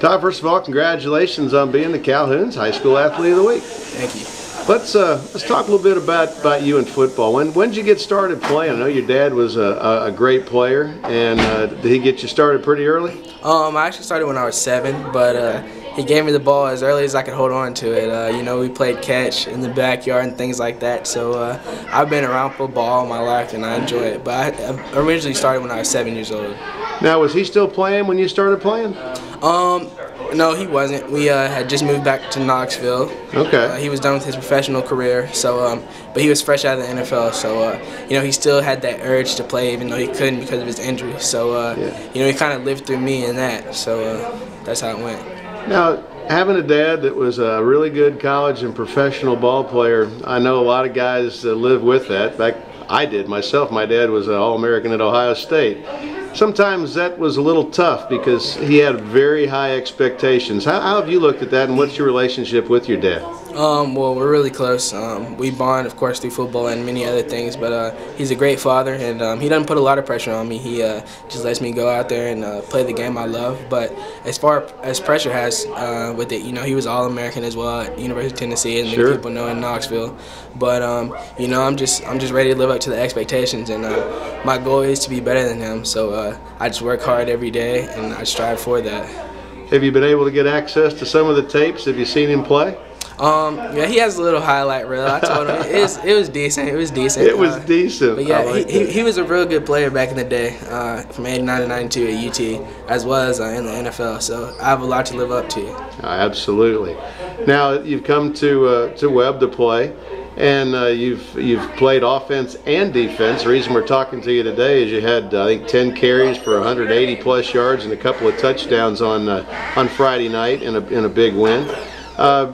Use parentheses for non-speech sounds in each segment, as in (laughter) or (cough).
Todd, first of all, congratulations on being the Calhoun's High School Athlete of the Week. Thank you. Let's uh, let's talk a little bit about, about you and football. When when did you get started playing? I know your dad was a, a great player, and uh, did he get you started pretty early? Um, I actually started when I was seven, but uh, he gave me the ball as early as I could hold on to it. Uh, you know, we played catch in the backyard and things like that. So uh, I've been around football all my life, and I enjoy it. But I, I originally started when I was seven years old. Now, was he still playing when you started playing? Um, no, he wasn't. We uh, had just moved back to Knoxville. Okay. Uh, he was done with his professional career, so um, but he was fresh out of the NFL, so uh, you know he still had that urge to play, even though he couldn't because of his injury. So uh, yeah. you know he kind of lived through me in that. So uh, that's how it went. Now, having a dad that was a really good college and professional ball player, I know a lot of guys live with that. In fact, I did myself. My dad was an All-American at Ohio State sometimes that was a little tough because he had very high expectations. How, how, have you looked at that, and what's your relationship with your dad? Um, well, we're really close. Um, we bond, of course, through football and many other things. But uh, he's a great father, and um, he doesn't put a lot of pressure on me. He uh, just lets me go out there and uh, play the game I love. But as far as pressure has uh, with it, you know, he was All American as well at University of Tennessee, and sure. many people know in Knoxville. But um, you know, I'm just I'm just ready to live up to the expectations, and uh, my goal is to be better than him. So uh, I just work hard every day, and I strive for that. Have you been able to get access to some of the tapes? Have you seen him play? Um, yeah, he has a little highlight reel. I told him it was, it was decent. It was decent. It was uh, decent. But yeah, like he, he, he, was a real good player back in the day, uh, from 89 to 92 at UT, as well as uh, in the NFL. So I have a lot to live up to. absolutely. Now you've come to uh, to Webb to play. And uh, you've you've played offense and defense. The reason we're talking to you today is you had I think 10 carries for 180 plus yards and a couple of touchdowns on uh, on Friday night in a in a big win. Uh,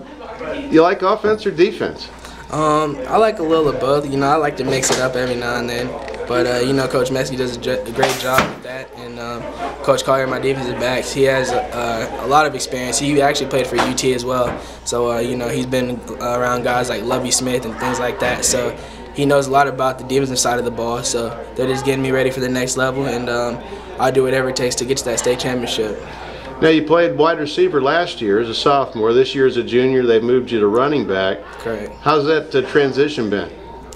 you like offense or defense? Um, I like a little of both. You know, I like to mix it up every now and then. But uh, you know, Coach Mesky does a, great job with that, and um, Coach Collier, my defensive backs, he has uh, a lot of experience. He actually played for UT as well, so uh, you know he's been around guys like Lovie Smith and things like that. So he knows a lot about the defensive side of the ball. So they're just getting me ready for the next level, and um, I'll do whatever it takes to get to that state championship. Now you played wide receiver last year as a sophomore. This year as a junior, they've moved you to running back. Correct. How's that uh, transition been?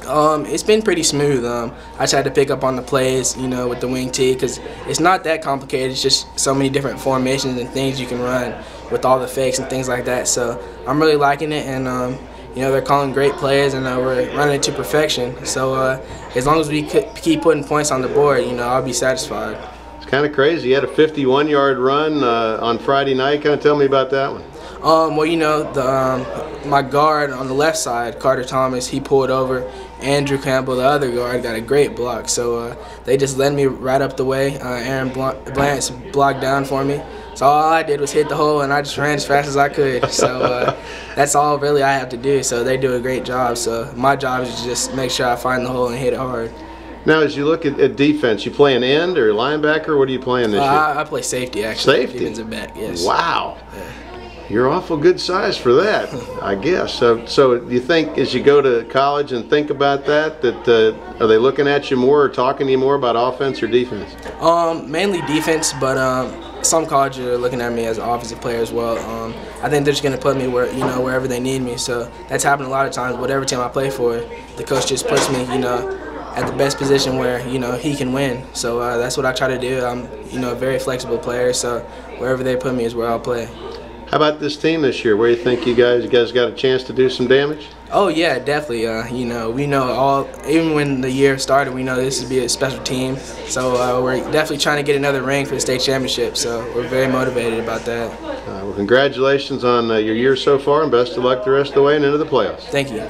Um, it's been pretty smooth. Um, I tried to pick up on the plays, you know, with the wing T because it's not that complicated. It's just so many different formations and things you can run with all the fakes and things like that. So I'm really liking it, and um, you know, they're calling great plays, and uh, we're running it to perfection. So uh, as long as we keep putting points on the board, you know, I'll be satisfied kind of crazy. You had a 51-yard run uh, on Friday night. Kind of tell me about that one. Um, well, you know, the, um, my guard on the left side, Carter Thomas, he pulled over. Andrew Campbell, the other guard, got a great block. So uh, they just led me right up the way. Uh, Aaron Blance blocked down for me. So all I did was hit the hole, and I just ran as fast as I could. So uh, (laughs) that's all really I have to do. So they do a great job. So my job is to just make sure I find the hole and hit it hard. Now, as you look at, at defense, you play an end or linebacker? What are you playing this uh, year? I, I, play safety, actually. Safety? Defensive back, yes. Wow. Yeah. You're awful good size for that, (laughs) I guess. So, so you think as you go to college and think about that, that uh, are they looking at you more or talking to you more about offense or defense? Um, mainly defense, but um, some colleges are looking at me as an offensive player as well. Um, I think they're just going to put me where you know wherever they need me. So that's happened a lot of times. Whatever team I play for, the coach just puts me, you know, at the best position where you know he can win. So uh, that's what I try to do. I'm you know a very flexible player, so wherever they put me is where I'll play. How about this team this year? Where do you think you guys you guys got a chance to do some damage? Oh yeah, definitely. Uh, you know, we know all. Even when the year started, we know this would be a special team. So uh, we're definitely trying to get another ring for the state championship. So we're very motivated about that. Uh, well, congratulations on uh, your year so far, and best of luck the rest of the way and into the playoffs. Thank you.